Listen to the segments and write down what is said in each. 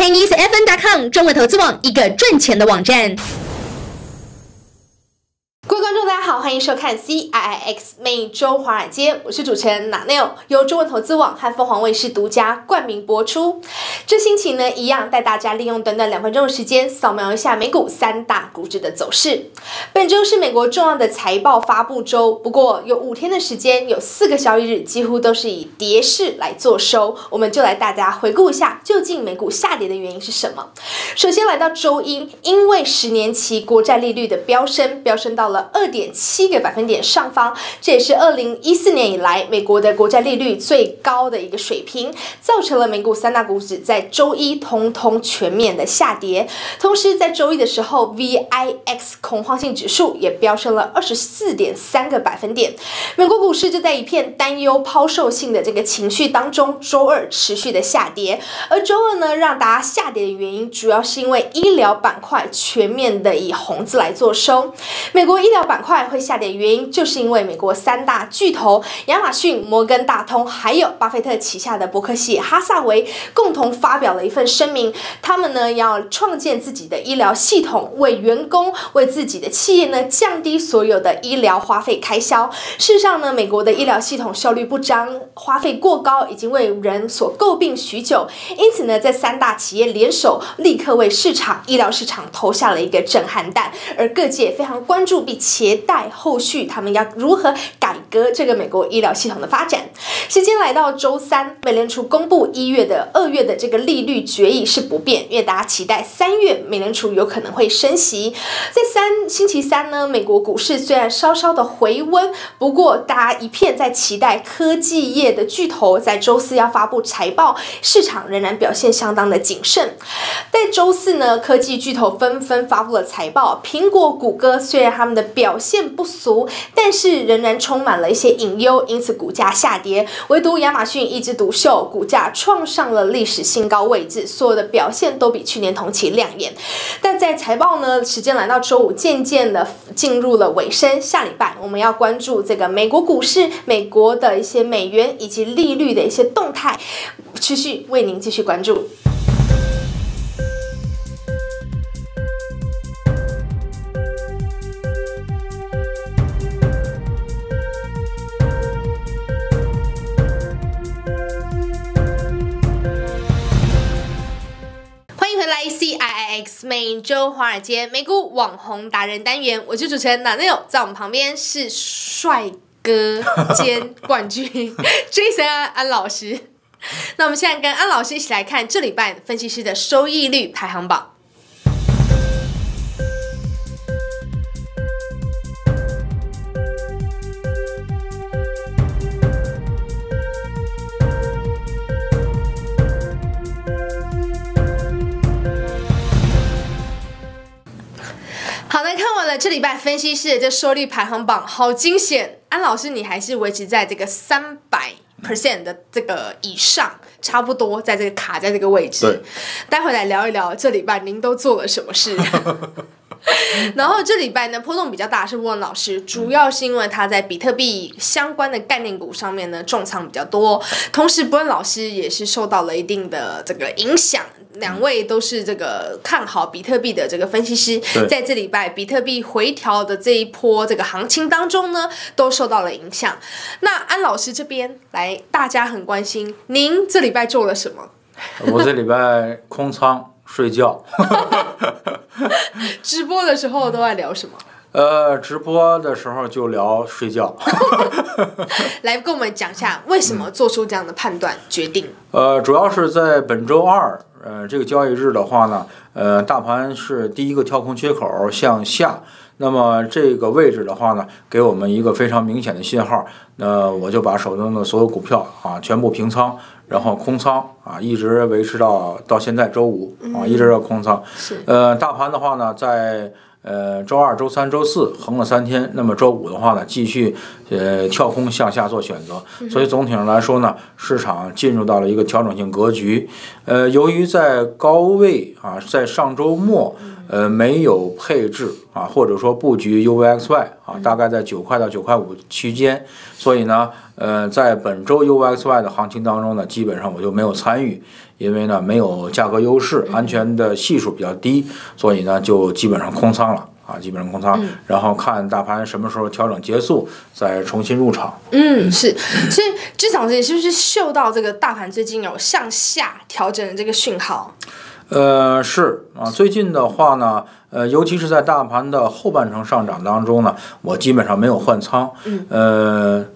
Chinese FN.com 中文投资网，一个赚钱的网站。收看 CIIX 每周华尔街，我是主持人 Neil，由中文投资网和凤凰卫视独家冠名播出。这星期呢，一样带大家利用短短两分钟的时间，扫描一下美股三大股指的走势。本周是美国重要的财报发布周，不过有五天的时间，有四个交易日几乎都是以跌势来做收。我们就来大家回顾一下，究竟美股下跌的原因是什么？首先来到周一，因为十年期国债利率的飙升，飙升到了。二点七个百分点上方，这也是二零一四年以来美国的国债利率最高的一个水平，造成了美股三大股指在周一通通全面的下跌。同时，在周一的时候，VIX 恐慌性指数也飙升了二十四点三个百分点。美国股市就在一片担忧抛售性的这个情绪当中，周二持续的下跌。而周二呢，让大家下跌的原因，主要是因为医疗板块全面的以红字来做收。美国医疗板块会下下跌，原因就是因为美国三大巨头亚马逊、摩根大通，还有巴菲特旗下的伯克希哈萨维共同发表了一份声明，他们呢要创建自己的医疗系统，为员工、为自己的企业呢降低所有的医疗花费开销。事实上呢，美国的医疗系统效率不彰，花费过高，已经为人所诟病许久。因此呢，在三大企业联手，立刻为市场医疗市场投下了一个震撼弹，而各界非常关注并。且带后续，他们要如何改哥这个美国医疗系统的发展？时间来到周三，美联储公布一月的、二月的这个利率决议是不变，因为大家期待三月美联储有可能会升息。在三星期三呢，美国股市虽然稍稍的回温，不过大家一片在期待科技业的巨头在周四要发布财报，市场仍然表现相当的谨慎。在周四呢，科技巨头纷纷发布了财报，苹果、谷歌虽然他们的表现不俗，但是仍然充满了一些隐忧，因此股价下跌。唯独亚马逊一枝独秀，股价创上了历史新高位置，所有的表现都比去年同期亮眼。但在财报呢，时间来到周五，渐渐的进入了尾声。下礼拜我们要关注这个美国股市、美国的一些美元以及利率的一些动态，持续为您继续关注。X 每周华尔街美股网红达人单元，我是主持人 Neil，在我们旁边是帅哥兼冠军 Jason 安老师。那我们现在跟安老师一起来看这礼拜分析师的收益率排行榜。完了这礼拜分析师的这收率排行榜，好惊险！安老师，你还是维持在这个三百 percent 的这个以上，差不多在这个卡在这个位置。待会来聊一聊这礼拜您都做了什么事。然后这礼拜呢，波动比较大是沃恩老师，主要是因为他在比特币相关的概念股上面呢重仓比较多，同时波恩老师也是受到了一定的这个影响。两位都是这个看好比特币的这个分析师，在这礼拜比特币回调的这一波这个行情当中呢，都受到了影响。那安老师这边来，大家很关心，您这礼拜做了什么？我这礼拜空仓睡觉。直播的时候都爱聊什么？呃，直播的时候就聊睡觉。来跟我们讲一下，为什么做出这样的判断决定？呃，主要是在本周二，呃，这个交易日的话呢，呃，大盘是第一个跳空缺口向下，那么这个位置的话呢，给我们一个非常明显的信号，那我就把手中的所有股票啊全部平仓。然后空仓啊，一直维持到到现在周五啊，一直要空仓。是。呃，大盘的话呢，在呃周二、周三、周四横了三天，那么周五的话呢，继续呃跳空向下做选择。所以总体上来说呢，市场进入到了一个调整性格局。呃，由于在高位啊，在上周末。呃，没有配置啊，或者说布局 UVXY 啊，大概在九块到九块五区间，所以呢，呃，在本周 UVXY 的行情当中呢，基本上我就没有参与，因为呢没有价格优势，安全的系数比较低，所以呢就基本上空仓了。啊，基本上空仓，然后看大盘什么时候调整结束，再重新入场。嗯，是，所以这场子是不是嗅到这个大盘最近有向下调整的这个讯号？呃，是啊，最近的话呢，呃，尤其是在大盘的后半程上涨当中呢，我基本上没有换仓。嗯，呃。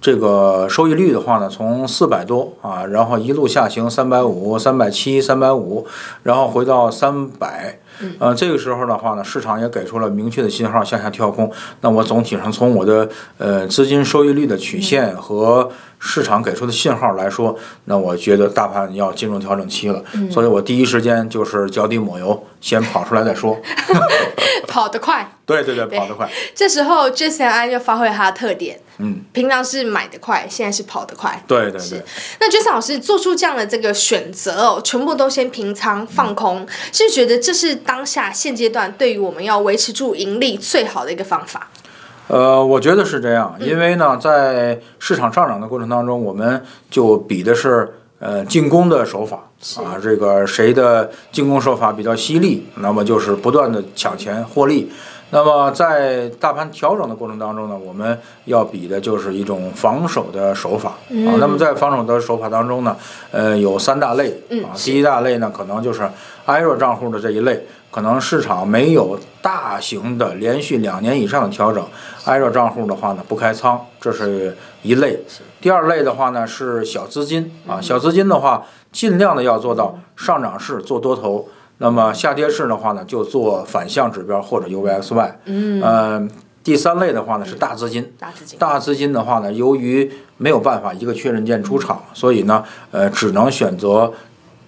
这个收益率的话呢，从四百多啊，然后一路下行三百五、三百七、三百五，然后回到三百。呃，这个时候的话呢，市场也给出了明确的信号向下跳空。那我总体上从我的呃资金收益率的曲线和市场给出的信号来说，那我觉得大盘要进入调整期了。所以我第一时间就是脚底抹油，先跑出来再说。跑得快。对对对，跑得快。这时候 Jason 安就发挥他的特点。嗯，平常是买的快，现在是跑得快。对对对。那 Jason 老师做出这样的这个选择哦，全部都先平仓放空，是觉得这是当下现阶段对于我们要维持住盈利最好的一个方法。呃，我觉得是这样，因为呢，在市场上涨的过程当中，我们就比的是呃进攻的手法啊，这个谁的进攻手法比较犀利，那么就是不断的抢钱获利。那么在大盘调整的过程当中呢，我们要比的就是一种防守的手法啊。那么在防守的手法当中呢，呃，有三大类啊。第一大类呢，可能就是 i r o 账户的这一类，可能市场没有大型的连续两年以上的调整挨着账户的话呢，不开仓，这是一类。第二类的话呢，是小资金啊，小资金的话，尽量的要做到上涨市做多头。那么下跌市的话呢，就做反向指标或者 UVXY。嗯。呃，第三类的话呢是大资金。大资金。大资金的话呢，由于没有办法一个确认键出场，所以呢，呃，只能选择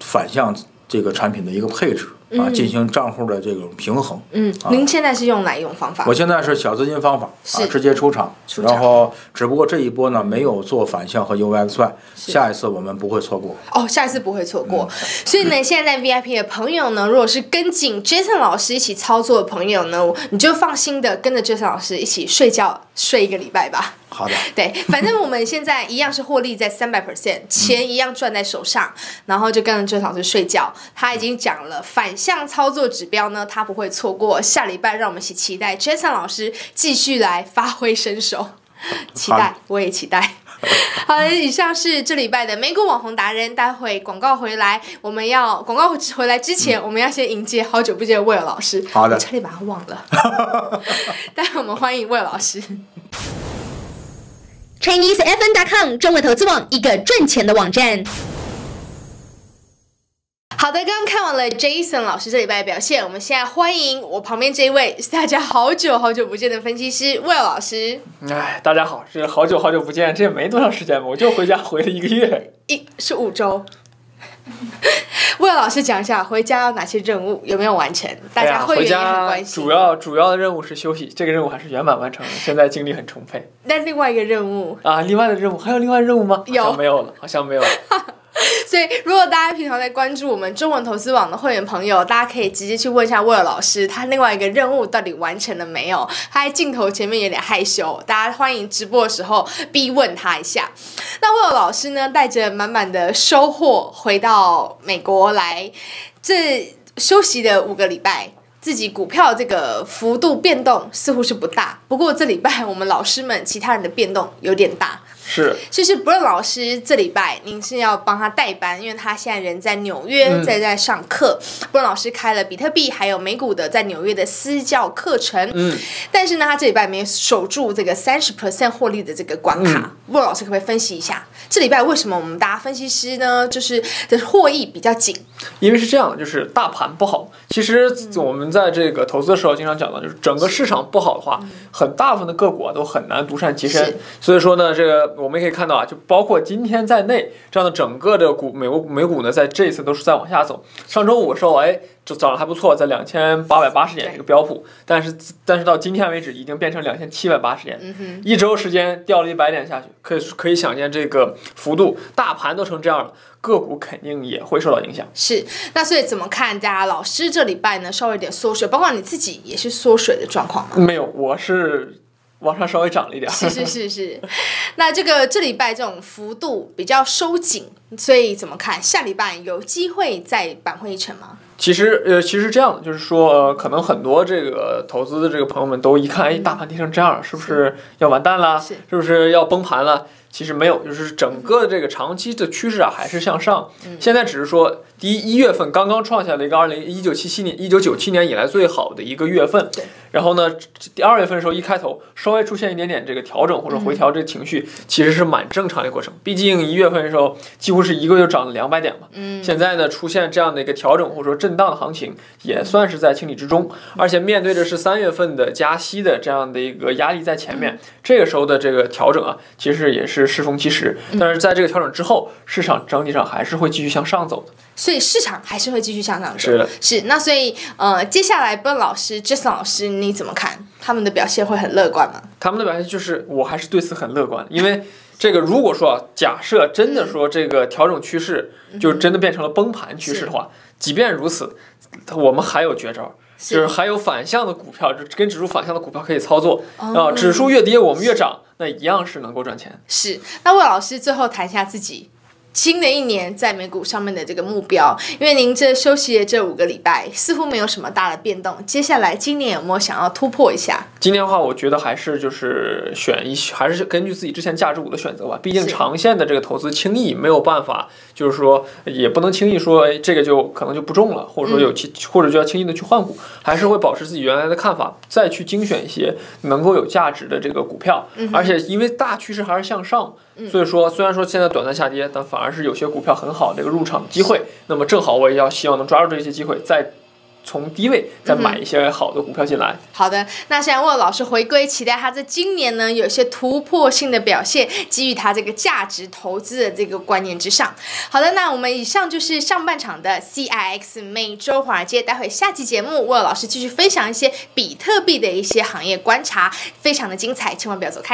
反向这个产品的一个配置。啊，进行账户的这种平衡。嗯，您现在是用哪一种方法？我现在是小资金方法，啊，直接出场。然后，只不过这一波呢，没有做反向和 UVXY。下一次我们不会错过。哦，下一次不会错过。所以呢，现在在 VIP 的朋友呢，如果是跟紧 Jason 老师一起操作的朋友呢，你就放心的跟着 Jason 老师一起睡觉，睡一个礼拜吧。好的，对，反正我们现在一样是获利在三百 percent，钱一样赚在手上，然后就跟着周老师睡觉。他已经讲了反向操作指标呢，他不会错过。下礼拜让我们一起期待 Jason 老师继续来发挥身手，期待，我也期待。好的，以上是这礼拜的美股网红达人。待会广告回来，我们要广告回来之前，我们要先迎接好久不见的魏尔老师。好的，差点把他忘了。待会我们欢迎魏尔老师。ChineseFN.com 中文投资网，一个赚钱的网站。好的，刚刚看完了 Jason 老师这礼拜的表现，我们现在欢迎我旁边这一位是 大家好久好久不见的分析师 Will 老师。哎，大家好，是好久好久不见，这也没多长时间吧？我就回家回了一个月，一是五周。魏老师讲一下回家有哪些任务，有没有完成？大家会员也很关心。主要主要的任务是休息，这个任务还是圆满完成了，现在精力很充沛。那另外一个任务啊，另外的任务还有另外任务吗？有没有了？好像没有了。所以，如果大家平常在关注我们中文投资网的会员朋友，大家可以直接去问一下威尔老师，他另外一个任务到底完成了没有？他在镜头前面有点害羞，大家欢迎直播的时候逼问他一下。那威尔老师呢，带着满满的收获回到美国来，这休息的五个礼拜，自己股票这个幅度变动似乎是不大，不过这礼拜我们老师们其他人的变动有点大。是，就是不论老师这礼拜您是要帮他代班，因为他现在人在纽约，在在上课。不论老师开了比特币还有美股的在纽约的私教课程，嗯，但是呢，他这礼拜没有守住这个三十 percent 获利的这个关卡。不论老师可不可以分析一下，这礼拜为什么我们大家分析师呢，就是的获益比较紧？因为是这样，就是大盘不好。其实我们在这个投资的时候经常讲到，就是整个市场不好的话，很大部分的个股啊都很难独善其身。所以说呢，这个。我们也可以看到啊，就包括今天在内，这样的整个的股美国美股呢，在这一次都是在往下走。上周五的时候，哎，就涨得还不错，在两千八百八十点这个标普，但是但是到今天为止，已经变成两千七百八十点，一周时间掉了一百点下去，可以可以想见这个幅度，大盘都成这样了，个股肯定也会受到影响。是，那所以怎么看？大家老师这礼拜呢，稍微有点缩水，包括你自己也是缩水的状况吗？没有，我是。往上稍微涨了一点，是是是是。那这个这礼拜这种幅度比较收紧，所以怎么看？下礼拜有机会再板回一城吗？其实，呃，其实这样的，就是说，呃可能很多这个投资的这个朋友们都一看，哎，大盘跌成这样，是不是要完蛋了？是不是要崩盘了？其实没有，就是整个的这个长期的趋势啊，还是向上。现在只是说，第一一月份刚刚创下了一个二零一九七七年一九九七年以来最好的一个月份。对。然后呢，第二月份的时候一开头稍微出现一点点这个调整或者回调这个情绪，其实是蛮正常的过程。毕竟一月份的时候几乎是一个月涨了两百点嘛。嗯。现在呢，出现这样的一个调整或者说震荡的行情，也算是在情理之中。而且面对的是三月份的加息的这样的一个压力在前面，这个时候的这个调整啊，其实也是适逢其时。但是在这个调整之后，市场整体上还是会继续向上走的。所以市场还是会继续向上走。是的，是。那所以呃，接下来 Ben 老师、Jason 老师，你怎么看？他们的表现会很乐观吗？他们的表现就是，我还是对此很乐观，因为这个如果说啊假设真的说这个调整趋势就真的变成了崩盘趋势的话，即便如此，我们还有绝招。就是还有反向的股票，就跟指数反向的股票可以操作啊。指数越跌，我们越涨，那一样是能够赚钱。是。那魏老师最后谈一下自己新的一年在美股上面的这个目标，因为您这休息的这五个礼拜似乎没有什么大的变动。接下来今年有没有想要突破一下？今年的话，我觉得还是就是选一，还是根据自己之前价值股的选择吧。毕竟长线的这个投资轻易没有办法，就是说也不能轻易说，哎，这个就可能就不中了，或者说有其或者就要轻易的去换股，还是会保持自己原来的看法，再去精选一些能够有价值的这个股票。而且因为大趋势还是向上，所以说虽然说现在短暂下跌，但反而是有些股票很好的一个入场机会。那么正好我也要希望能抓住这些机会，再。从低位再买一些好的股票进来。好的，那现在沃老师回归，期待他在今年呢有些突破性的表现，基于他这个价值投资的这个观念之上。好的，那我们以上就是上半场的 CIX 每周华尔街，待会下期节目沃老师继续分享一些比特币的一些行业观察，非常的精彩，千万不要走开。